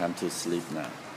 time to sleep now.